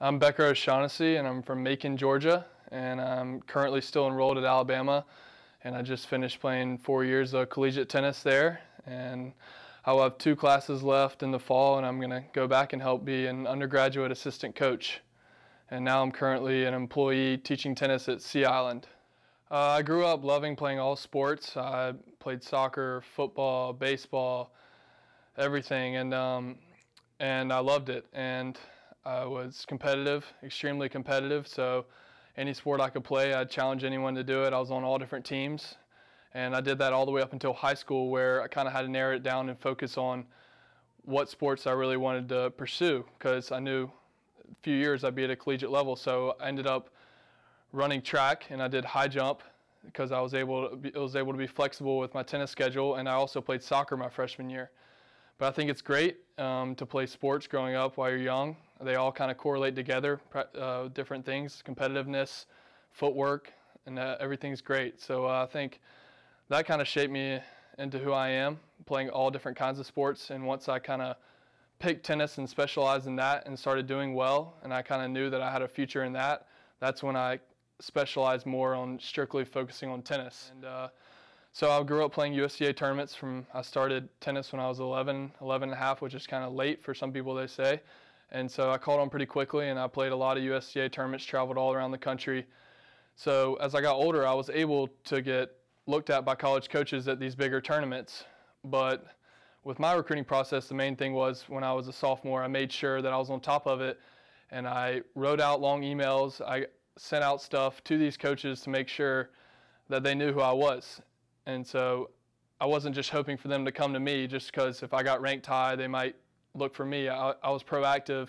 I'm Becker O'Shaughnessy and I'm from Macon, Georgia, and I'm currently still enrolled at Alabama. And I just finished playing four years of collegiate tennis there, and I'll have two classes left in the fall, and I'm going to go back and help be an undergraduate assistant coach. And now I'm currently an employee teaching tennis at Sea Island. Uh, I grew up loving playing all sports. I played soccer, football, baseball, everything, and um, and I loved it. And I was competitive, extremely competitive. So any sport I could play, I'd challenge anyone to do it. I was on all different teams. And I did that all the way up until high school where I kind of had to narrow it down and focus on what sports I really wanted to pursue because I knew a few years I'd be at a collegiate level. So I ended up running track and I did high jump because I was able to be, was able to be flexible with my tennis schedule and I also played soccer my freshman year. But I think it's great um, to play sports growing up while you're young. They all kind of correlate together, uh, different things, competitiveness, footwork, and uh, everything's great. So uh, I think that kind of shaped me into who I am, playing all different kinds of sports. And once I kind of picked tennis and specialized in that and started doing well, and I kind of knew that I had a future in that, that's when I specialized more on strictly focusing on tennis. And uh, so I grew up playing USTA tournaments from, I started tennis when I was 11, 11 and a half, which is kind of late for some people, they say. And so I caught on pretty quickly and I played a lot of USTA tournaments, traveled all around the country. So as I got older, I was able to get looked at by college coaches at these bigger tournaments. But with my recruiting process, the main thing was when I was a sophomore, I made sure that I was on top of it and I wrote out long emails. I sent out stuff to these coaches to make sure that they knew who I was. And so I wasn't just hoping for them to come to me just because if I got ranked high, they might look for me. I, I, was proactive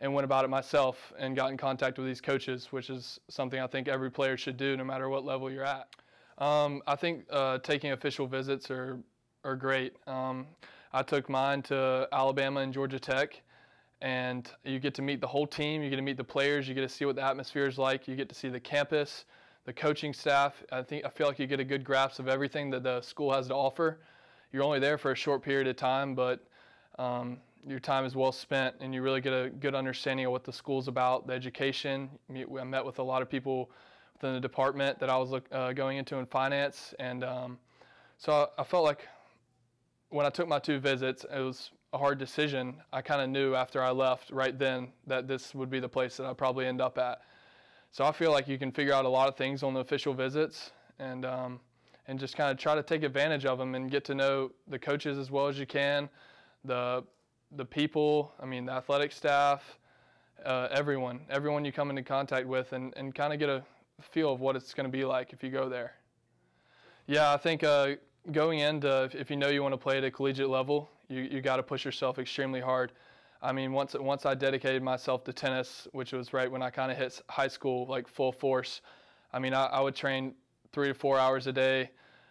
and went about it myself and got in contact with these coaches, which is something I think every player should do no matter what level you're at. Um, I think uh, taking official visits are, are great. Um, I took mine to Alabama and Georgia Tech, and you get to meet the whole team. You get to meet the players. You get to see what the atmosphere is like. You get to see the campus, the coaching staff. I think I feel like you get a good grasp of everything that the school has to offer. You're only there for a short period of time, but um, your time is well spent and you really get a good understanding of what the school's about, the education. I met with a lot of people within the department that I was uh, going into in finance. And um, so I, I, felt like when I took my two visits, it was a hard decision. I kind of knew after I left right then that this would be the place that I'd probably end up at. So I feel like you can figure out a lot of things on the official visits and, um, and just kind of try to take advantage of them and get to know the coaches as well as you can, the the people, I mean, the athletic staff, uh, everyone, everyone you come into contact with, and, and kind of get a feel of what it's going to be like if you go there. Yeah, I think uh, going into, if you know you want to play at a collegiate level, you, you got to push yourself extremely hard. I mean, once, once I dedicated myself to tennis, which was right when I kind of hit high school, like full force, I mean, I, I, would train three to four hours a day,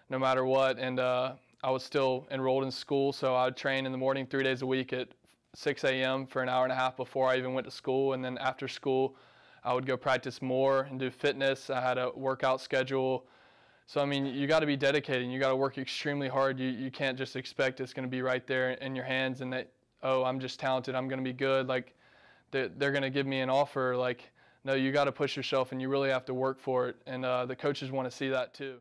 no matter what, and uh, I was still enrolled in school, so I would train in the morning three days a week at 6 a.m. for an hour and a half before I even went to school. And then after school, I would go practice more and do fitness. I had a workout schedule. So, I mean, you got to be dedicated. You got to work extremely hard. You, you can't just expect it's going to be right there in your hands and that, oh, I'm just talented. I'm going to be good. Like, they're, they're going to give me an offer. Like, no, you got to push yourself and you really have to work for it. And uh, the coaches want to see that too.